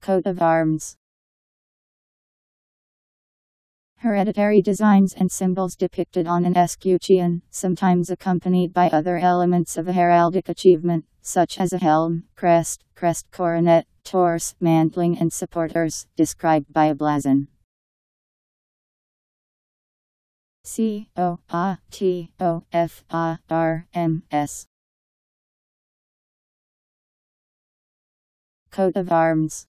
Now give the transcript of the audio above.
Coat of arms. Hereditary designs and symbols depicted on an escutcheon, sometimes accompanied by other elements of a heraldic achievement, such as a helm, crest, crest coronet, torse, mantling and supporters, described by a blazon. C O A T O F A R M S Coat of arms